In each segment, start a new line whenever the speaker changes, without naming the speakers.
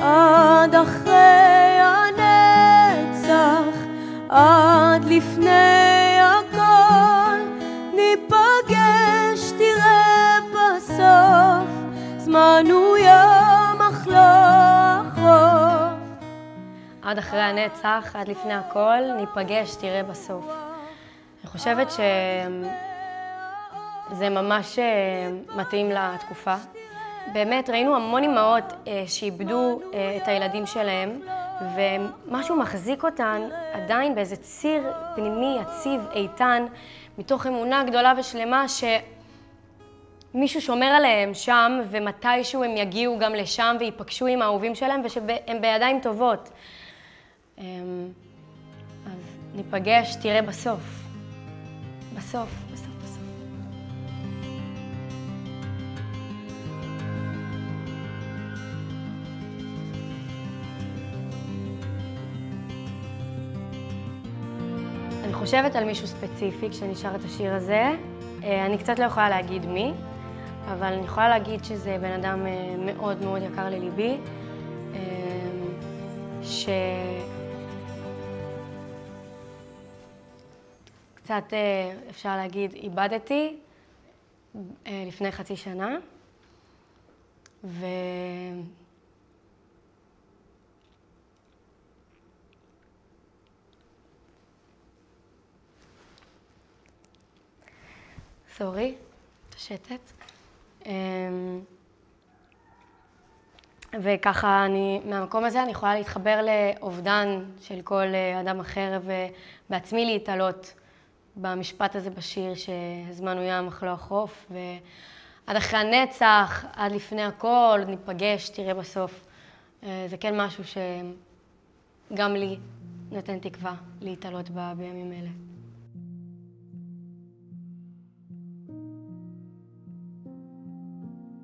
עד אחרי הנצח, עד לפני הכל, ניפגש, תראה בסוף, זמן הוא ים אך לא.
עד אחרי הנצח, עד לפני הכל, ניפגש, תראה בסוף. אני חושבת שזה ממש אה, מתאים לתקופה. באמת, ראינו המון אימהות אה, שאיבדו אה, את הילדים שלהם, ומשהו מחזיק אותן עדיין באיזה ציר פנימי יציב, איתן, מתוך אמונה גדולה ושלמה שמישהו שומר עליהם שם, ומתישהו הם יגיעו גם לשם וייפגשו עם האהובים שלהם, ושהם בידיים טובות. אמ, אז ניפגש, תראה בסוף. בסוף, בסוף, חושבת על מישהו ספציפי כשאני שר את השיר הזה. אה, אני קצת לא יכולה להגיד מי, אבל אני יכולה להגיד שזה בן אדם אה, מאוד מאוד יקר לליבי, אה, ש... קצת, אפשר להגיד, איבדתי לפני חצי שנה, ו... סורי, תשתת. אמ, וככה אני, מהמקום הזה אני יכולה להתחבר לאובדן של כל אדם אחר ובעצמי להתעלות במשפט הזה בשיר שהזמן הוא ים אך לא החוף ועד אחרי הנצח, עד לפני הכל, ניפגש, תראה בסוף. אה, זה כן משהו שגם לי נותן תקווה להתעלות בה בימים אלה.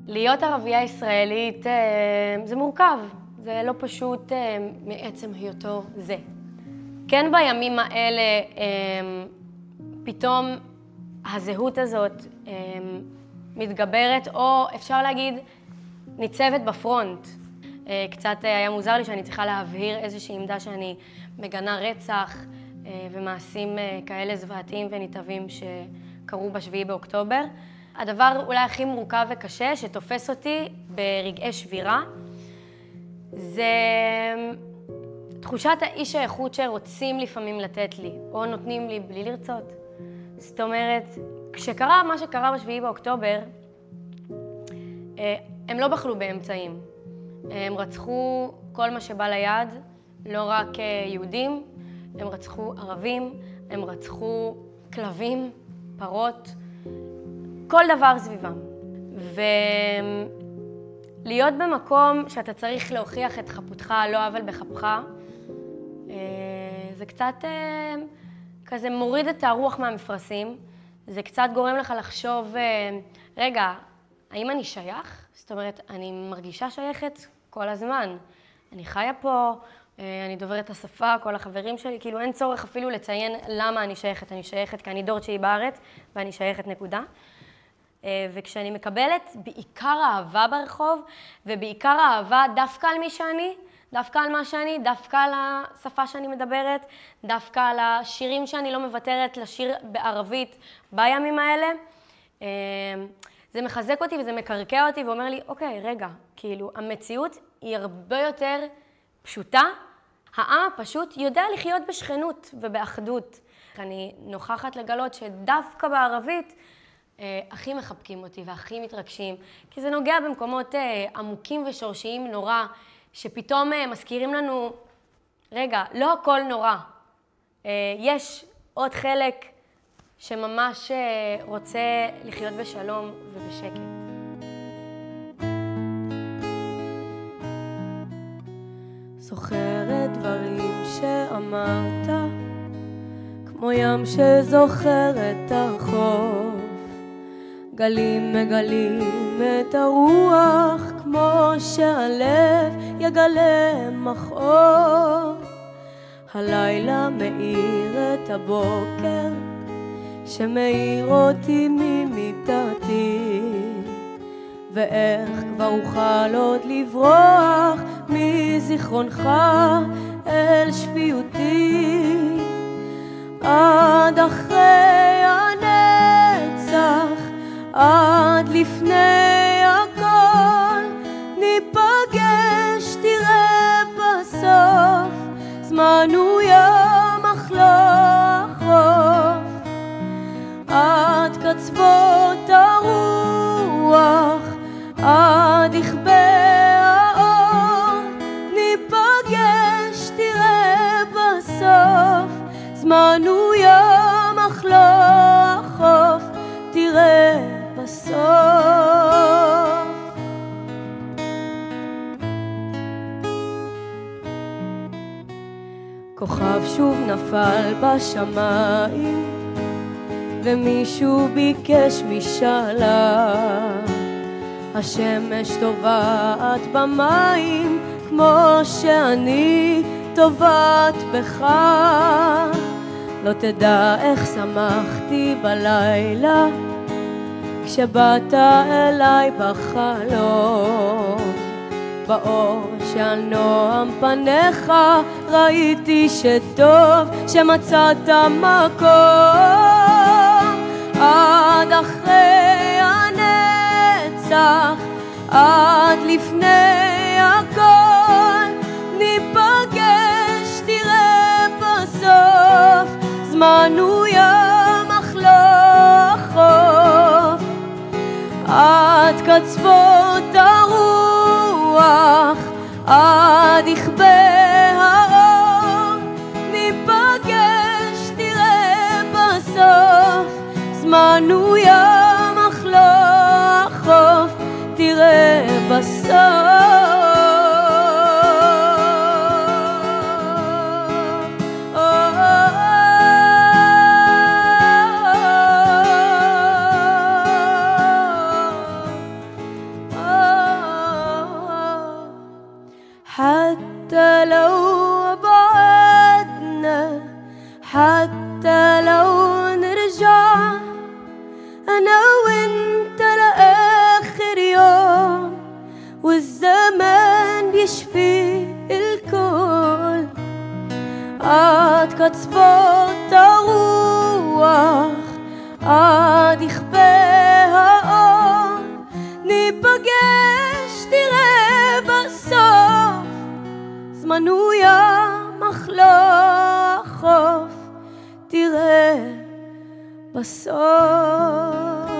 להיות ערבייה ישראלית אה, זה מורכב, זה לא פשוט אה, מעצם היותו זה. כן בימים האלה אה, פתאום הזהות הזאת מתגברת, או אפשר להגיד ניצבת בפרונט. קצת היה מוזר לי שאני צריכה להבהיר איזושהי עמדה שאני מגנה רצח ומעשים כאלה זוועתיים ונתעבים שקרו בשביעי באוקטובר. הדבר אולי הכי מורכב וקשה שתופס אותי ברגעי שבירה, זה תחושת האי שייכות שרוצים לפעמים לתת לי, או נותנים לי בלי לרצות. זאת אומרת, כשקרה מה שקרה בשביעי באוקטובר, אה, הם לא בחלו באמצעים. הם רצחו כל מה שבא ליד, לא רק אה, יהודים, הם רצחו ערבים, הם רצחו כלבים, פרות. כל דבר סביבם. ולהיות במקום שאתה צריך להוכיח את חפותך לא עוול בכפך, אה, זה קצת אה, כזה מוריד את הרוח מהמפרשים, זה קצת גורם לך לחשוב, אה, רגע, האם אני שייך? זאת אומרת, אני מרגישה שייכת כל הזמן. אני חיה פה, אני דוברת את השפה, כל החברים שלי, כאילו אין צורך אפילו לציין למה אני שייכת. אני שייכת כי אני דור תשיעי בארץ ואני שייכת נקודה. אה, וכשאני מקבלת בעיקר אהבה ברחוב, ובעיקר אהבה דווקא על מי שאני, דווקא על מה שאני, דווקא על השפה שאני מדברת, דווקא על השירים שאני לא מוותרת לשיר בערבית בימים האלה, אה, זה מחזק אותי וזה מקרקע אותי ואומר לי, אוקיי, רגע, כאילו, המציאות היא הרבה יותר פשוטה. העם הפשוט יודע לחיות בשכנות ובאחדות. אני נוכחת לגלות שדווקא בערבית הכי מחבקים אותי והכי מתרגשים, כי זה נוגע במקומות אה, עמוקים ושורשיים נורא, שפתאום אה, מזכירים לנו, רגע, לא הכל נורא. יש עוד חלק שממש רוצה לחיות בשלום ובשקט.
זוכרת דברים שאמרת, כמו ים שזוכר את החור. גלים מגלים את הרוח כמו שהלב יגלה מכאור. הלילה מאיר את הבוקר שמאיר אותי ממיטתי ואיך כבר אוכל עוד לברוח מ... זיכרונך אל שפיותי עד אחרי עד לפני כוכב שוב נפל בשמיים ומישהו ביקש משאלה. השמש טובעת במים כמו שאני טובעת בך. לא תדע איך שמחתי בלילה כשבאת אליי בחלום באור שעל נועם פניך ראיתי שטוב שמצאת מקום. עד אחרי הנצח עד לפני הכל ניפגש תראה בסוף זמן הוא ים אך לא החוף עד קצוות הרוח, עד יכבה עד קצוות הרוח, עד יכבה האור, ניפגש, תראה בסוף, זמן הוא ים אך לא תראה בסוף.